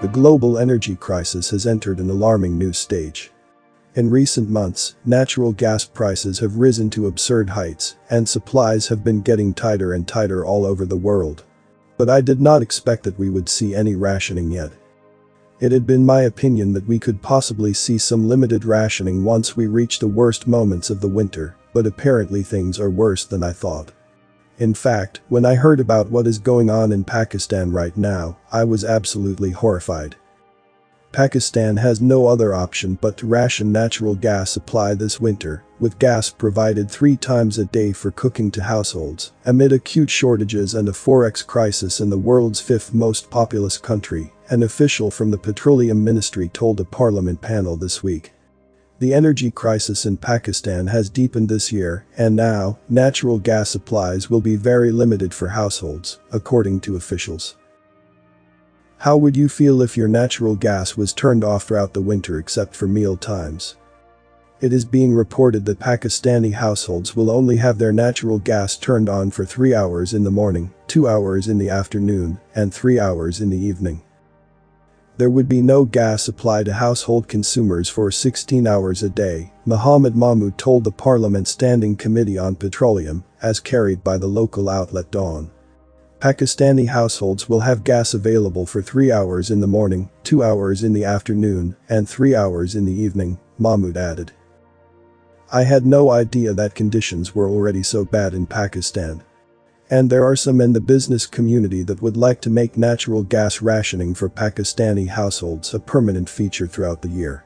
the global energy crisis has entered an alarming new stage. In recent months, natural gas prices have risen to absurd heights, and supplies have been getting tighter and tighter all over the world. But I did not expect that we would see any rationing yet. It had been my opinion that we could possibly see some limited rationing once we reach the worst moments of the winter, but apparently things are worse than I thought. In fact, when I heard about what is going on in Pakistan right now, I was absolutely horrified. Pakistan has no other option but to ration natural gas supply this winter, with gas provided three times a day for cooking to households, amid acute shortages and a forex crisis in the world's fifth most populous country, an official from the Petroleum Ministry told a parliament panel this week. The energy crisis in Pakistan has deepened this year, and now, natural gas supplies will be very limited for households, according to officials. How would you feel if your natural gas was turned off throughout the winter except for meal times? It is being reported that Pakistani households will only have their natural gas turned on for 3 hours in the morning, 2 hours in the afternoon, and 3 hours in the evening. There would be no gas supply to household consumers for 16 hours a day, Mohammed Mahmood told the Parliament Standing Committee on Petroleum, as carried by the local outlet Dawn. Pakistani households will have gas available for 3 hours in the morning, 2 hours in the afternoon, and 3 hours in the evening, Mahmood added. I had no idea that conditions were already so bad in Pakistan. And there are some in the business community that would like to make natural gas rationing for Pakistani households a permanent feature throughout the year.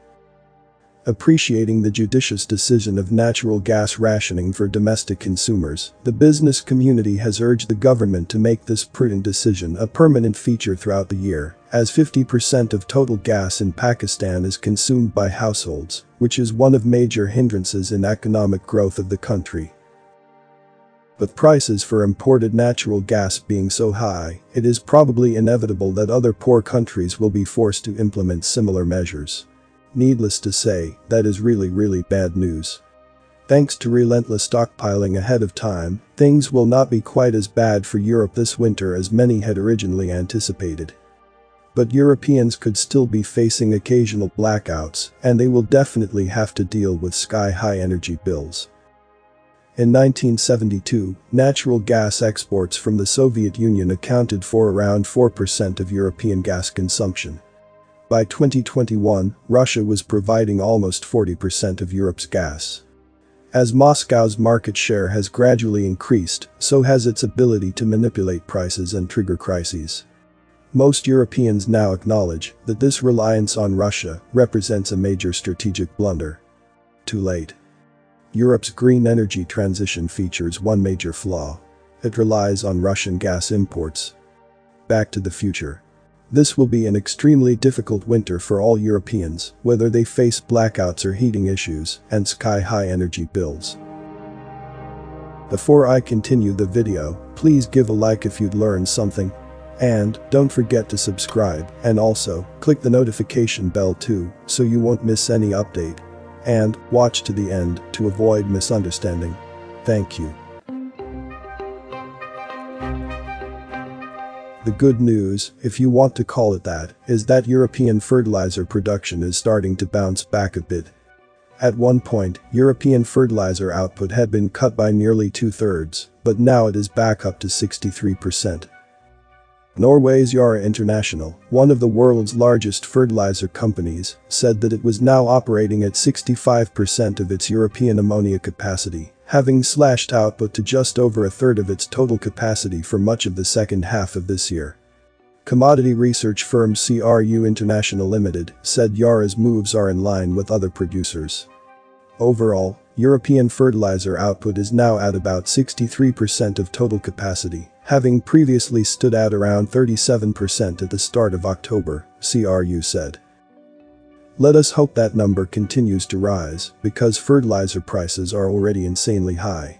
Appreciating the judicious decision of natural gas rationing for domestic consumers, the business community has urged the government to make this prudent decision a permanent feature throughout the year, as 50% of total gas in Pakistan is consumed by households, which is one of major hindrances in economic growth of the country. With prices for imported natural gas being so high, it is probably inevitable that other poor countries will be forced to implement similar measures. Needless to say, that is really really bad news. Thanks to relentless stockpiling ahead of time, things will not be quite as bad for Europe this winter as many had originally anticipated. But Europeans could still be facing occasional blackouts, and they will definitely have to deal with sky-high energy bills. In 1972, natural gas exports from the Soviet Union accounted for around 4% of European gas consumption. By 2021, Russia was providing almost 40% of Europe's gas. As Moscow's market share has gradually increased, so has its ability to manipulate prices and trigger crises. Most Europeans now acknowledge that this reliance on Russia represents a major strategic blunder. Too late. Europe's green energy transition features one major flaw. It relies on Russian gas imports. Back to the future. This will be an extremely difficult winter for all Europeans, whether they face blackouts or heating issues and sky-high energy bills. Before I continue the video, please give a like if you'd learned something. And, don't forget to subscribe, and also, click the notification bell too, so you won't miss any update and watch to the end to avoid misunderstanding. Thank you. The good news, if you want to call it that, is that European fertilizer production is starting to bounce back a bit. At one point, European fertilizer output had been cut by nearly two-thirds, but now it is back up to 63%. Norway's Yara International, one of the world's largest fertilizer companies, said that it was now operating at 65% of its European ammonia capacity, having slashed output to just over a third of its total capacity for much of the second half of this year. Commodity research firm CRU International Limited said Yara's moves are in line with other producers. Overall, European fertilizer output is now at about 63% of total capacity, having previously stood at around 37% at the start of October, CRU said. Let us hope that number continues to rise because fertilizer prices are already insanely high.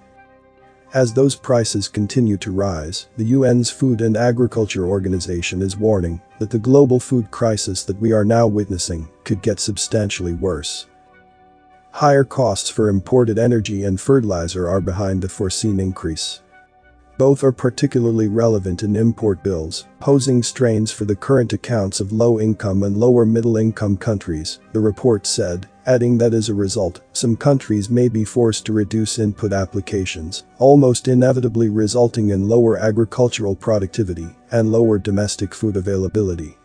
As those prices continue to rise, the UN's Food and Agriculture Organization is warning that the global food crisis that we are now witnessing could get substantially worse. Higher costs for imported energy and fertilizer are behind the foreseen increase. Both are particularly relevant in import bills, posing strains for the current accounts of low-income and lower-middle-income countries, the report said, adding that as a result, some countries may be forced to reduce input applications, almost inevitably resulting in lower agricultural productivity and lower domestic food availability.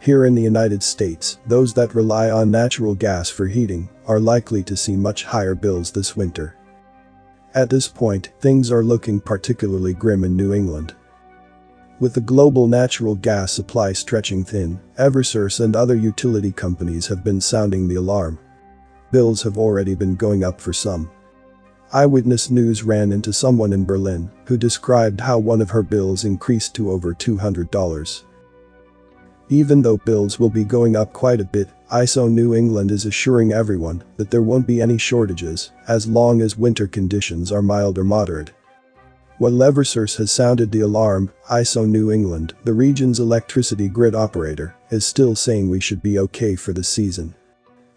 Here in the United States, those that rely on natural gas for heating are likely to see much higher bills this winter. At this point, things are looking particularly grim in New England. With the global natural gas supply stretching thin, Eversource and other utility companies have been sounding the alarm. Bills have already been going up for some. Eyewitness News ran into someone in Berlin who described how one of her bills increased to over $200. Even though bills will be going up quite a bit, ISO New England is assuring everyone that there won't be any shortages as long as winter conditions are mild or moderate. While Eversource has sounded the alarm, ISO New England, the region's electricity grid operator, is still saying we should be okay for the season.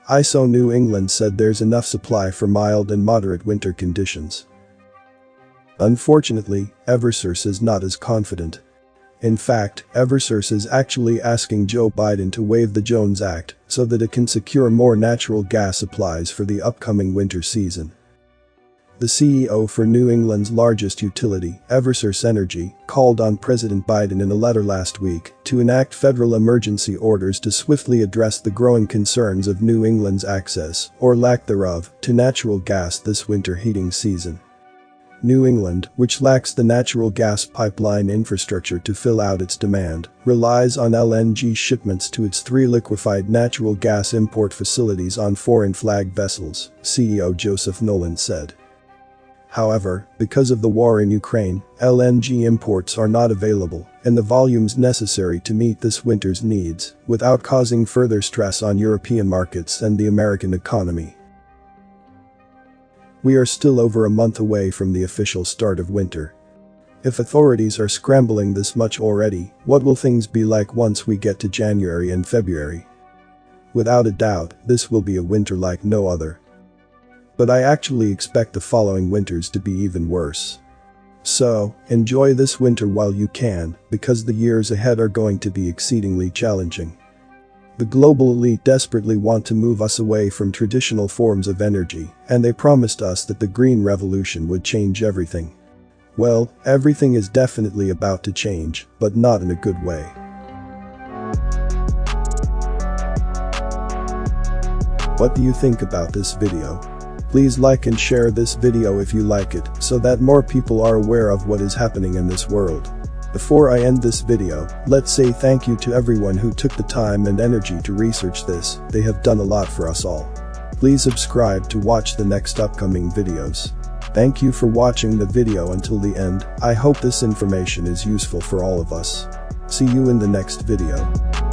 ISO New England said there's enough supply for mild and moderate winter conditions. Unfortunately, Eversource is not as confident. In fact, Eversource is actually asking Joe Biden to waive the Jones Act so that it can secure more natural gas supplies for the upcoming winter season. The CEO for New England's largest utility, Eversource Energy, called on President Biden in a letter last week to enact federal emergency orders to swiftly address the growing concerns of New England's access, or lack thereof, to natural gas this winter heating season. New England, which lacks the natural gas pipeline infrastructure to fill out its demand, relies on LNG shipments to its three liquefied natural gas import facilities on foreign flag vessels, CEO Joseph Nolan said. However, because of the war in Ukraine, LNG imports are not available and the volumes necessary to meet this winter's needs without causing further stress on European markets and the American economy. We are still over a month away from the official start of winter. If authorities are scrambling this much already, what will things be like once we get to January and February? Without a doubt, this will be a winter like no other. But I actually expect the following winters to be even worse. So, enjoy this winter while you can, because the years ahead are going to be exceedingly challenging. The global elite desperately want to move us away from traditional forms of energy, and they promised us that the green revolution would change everything. Well, everything is definitely about to change, but not in a good way. What do you think about this video? Please like and share this video if you like it, so that more people are aware of what is happening in this world. Before I end this video, let's say thank you to everyone who took the time and energy to research this, they have done a lot for us all. Please subscribe to watch the next upcoming videos. Thank you for watching the video until the end, I hope this information is useful for all of us. See you in the next video.